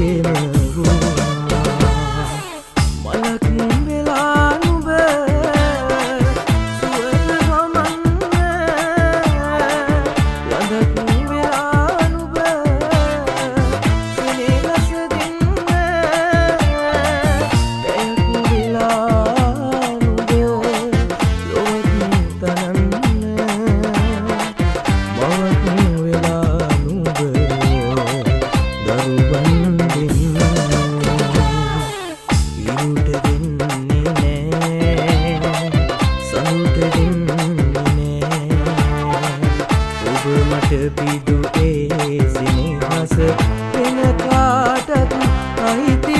que ඔබ මට පිදුවේ සිනහස වෙන කාටත් අයිති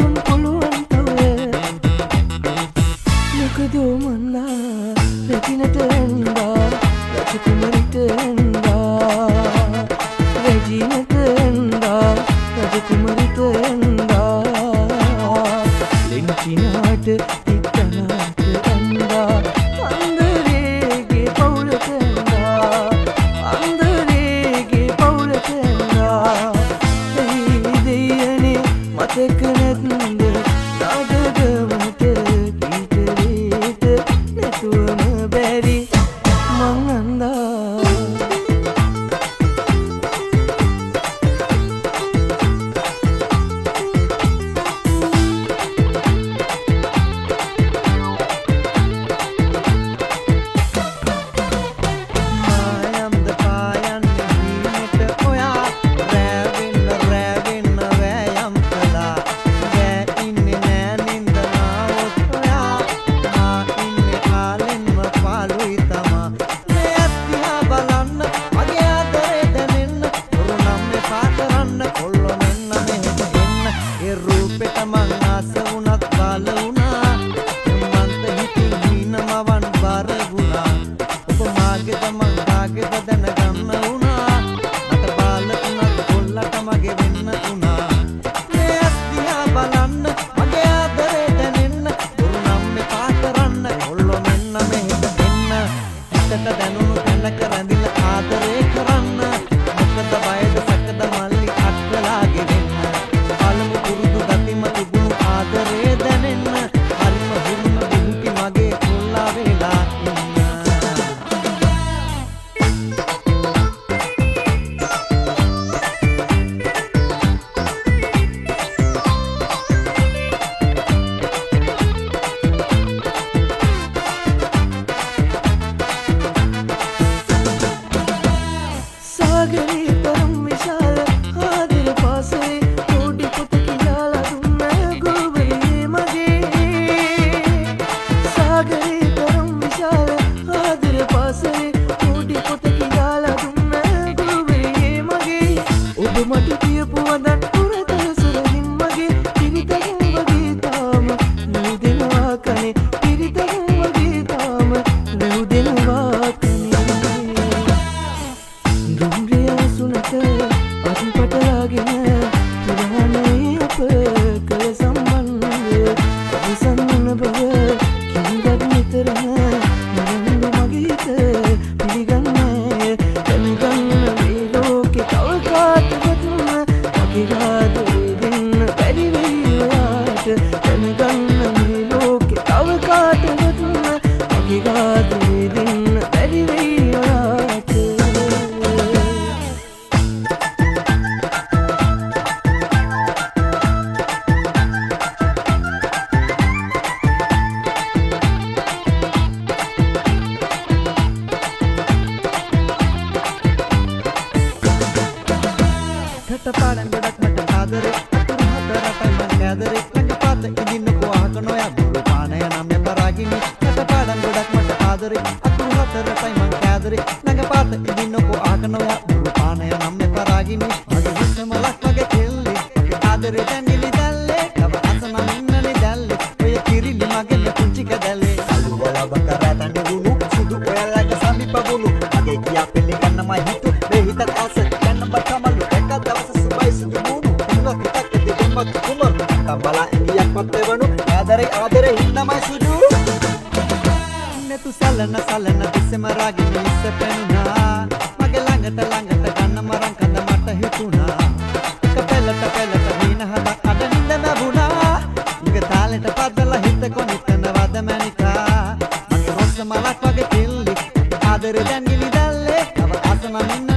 පරණ නැටුම් පුළුවන්තවය මොකදෝ මන්දා රැතිනට ඇන්දා රජකුමරිට ඇන්දා පාදරේ අතුරු හතරටයි මං කෑදරේ. නැග පාත ඉදින්නකෝ ආකන ඔයා දුරු පානය නම් එපා රාගිනි මගේ හිත මලක් මගේ කෙල්ලි. ආදරේ දැඟිලි දැල්ලේ. තව අසමන් ඉන්නලි දැල්ලේ. ඔය කිරිලි මගේ පුංචික දැල්ලේ. අලු වලබ කරා තනගුණු සුදු ඔයාලට සමීප වුණු මගේ කියා පෙලි කන්නමයි සාගර දැන් ගිලි දැල්ලේ. තව අසනමින්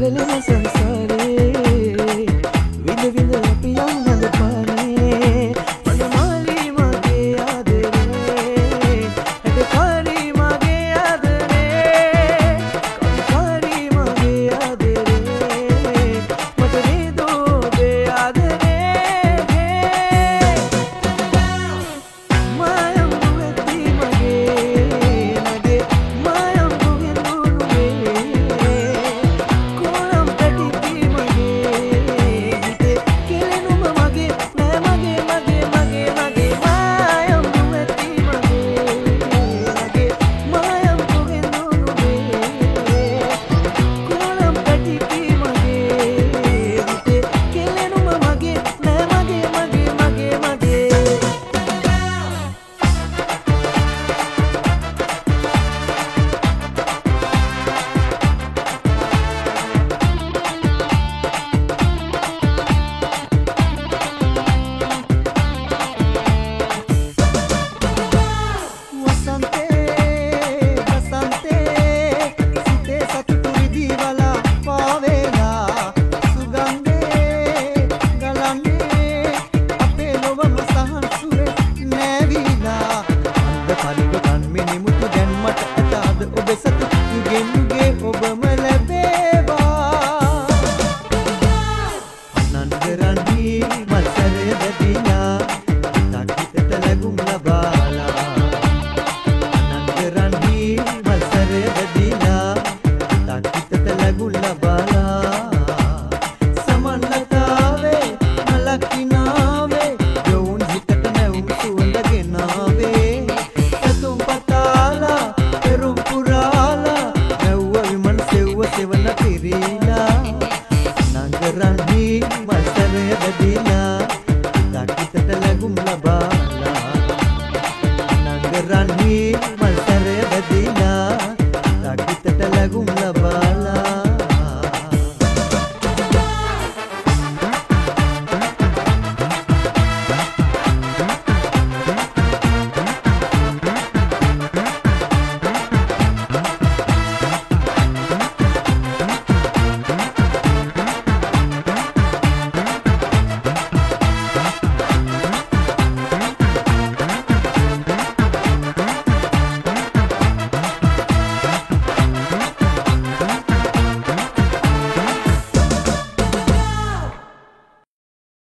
Lele, lele, sorry, sorry. නිමුතු දැන් මට ඇත අද ඔබ සතු යුගෙන්